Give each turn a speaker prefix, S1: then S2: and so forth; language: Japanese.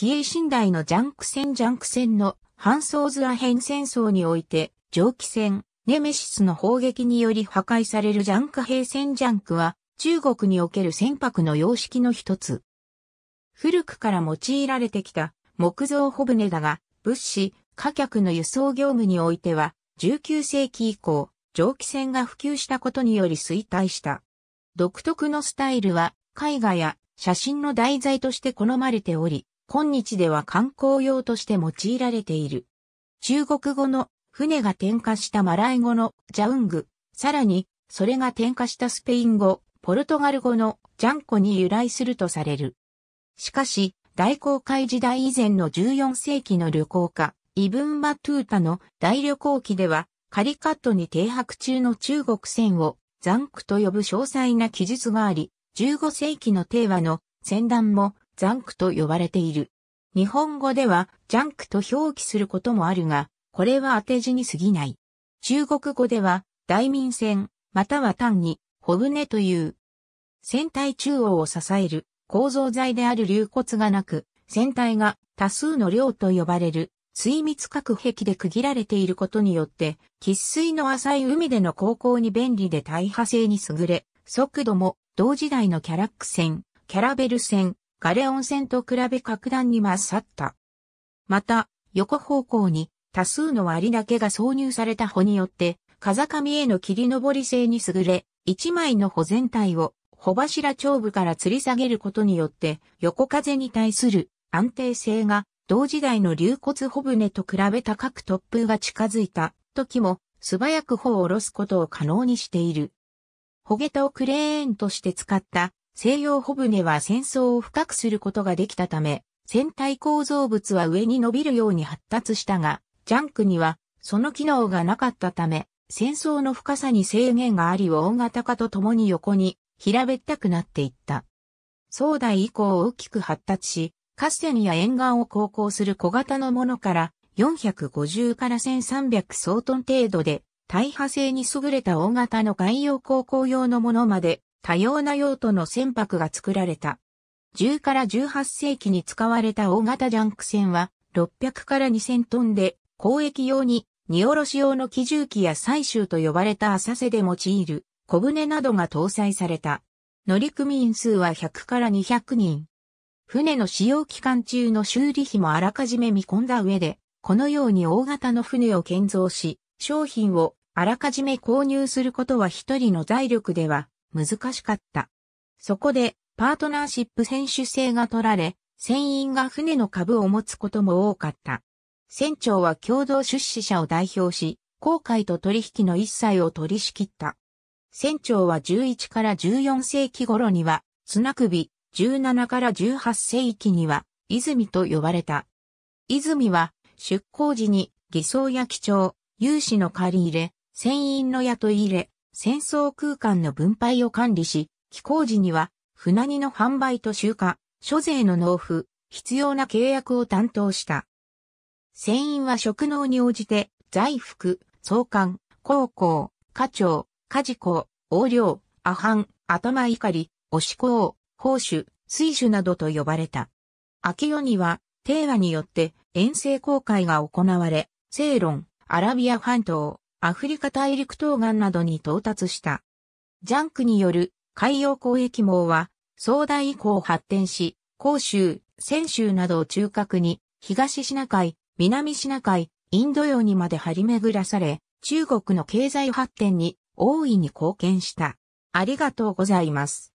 S1: 紀英寝台のジャンク戦ジャンク戦のハンソーズアヘン戦争において、蒸気船、ネメシスの砲撃により破壊されるジャンク兵船ジャンクは、中国における船舶の様式の一つ。古くから用いられてきた木造帆船だが、物資、貨客の輸送業務においては、19世紀以降、蒸気船が普及したことにより衰退した。独特のスタイルは、絵画や写真の題材として好まれており、今日では観光用として用いられている。中国語の船が転化したマライ語のジャウング、さらにそれが転化したスペイン語、ポルトガル語のジャンコに由来するとされる。しかし、大航海時代以前の14世紀の旅行家、イブン・バトゥータの大旅行記では、カリカットに停泊中の中国船をザンクと呼ぶ詳細な記述があり、15世紀の帝和の船団もザンクと呼ばれている。日本語ではジャンクと表記することもあるが、これは当て字に過ぎない。中国語では大民船、または単に、帆船という。船体中央を支える構造材である流骨がなく、船体が多数の量と呼ばれる水密隔壁で区切られていることによって、喫水の浅い海での航行に便利で大破性に優れ、速度も同時代のキャラック船、キャラベル船、ガレオン船と比べ格段に勝った。また、横方向に多数の割だけが挿入された帆によって、風上への切り登り性に優れ、一枚の帆全体を帆柱頂部から吊り下げることによって、横風に対する安定性が同時代の流骨帆船と比べ高く突風が近づいた時も素早く帆を下ろすことを可能にしている。ホゲタをクレーンとして使った西洋帆船は戦争を深くすることができたため、船体構造物は上に伸びるように発達したが、ジャンクにはその機能がなかったため、戦争の深さに制限があり大型化とともに横に平べったくなっていった。宋代以降大きく発達し、河川や沿岸を航行する小型のものから450から1300総トン程度で大破性に優れた大型の海洋航行用のものまで多様な用途の船舶が作られた。10から18世紀に使われた大型ジャンク船は600から2000トンで交易用に荷下ろし用の機重機や採集と呼ばれた浅瀬で用いる小舟などが搭載された。乗組員数は100から200人。船の使用期間中の修理費もあらかじめ見込んだ上で、このように大型の船を建造し、商品をあらかじめ購入することは一人の財力では難しかった。そこでパートナーシップ選手制が取られ、船員が船の株を持つことも多かった。船長は共同出資者を代表し、航海と取引の一切を取り仕切った。船長は11から14世紀頃には、綱首、17から18世紀には、泉と呼ばれた。泉は、出港時に偽装や基調、有志の借り入れ、船員の雇い入れ、戦争空間の分配を管理し、寄港時には、船荷の販売と集荷、諸税の納付、必要な契約を担当した。船員は職能に応じて、財服、総監、高校、課長、家事校、横領、アハン、頭怒り、押し子、宝酒、水酒などと呼ばれた。秋夜には、帝和によって遠征航海が行われ、セイロン、アラビア半島、アフリカ大陸東岸などに到達した。ジャンクによる海洋交易網は、壮大以降発展し、広州、泉州などを中核に、東シナ海、南シナ海、インド洋にまで張り巡らされ、中国の経済発展に大いに貢献した。ありがとうございます。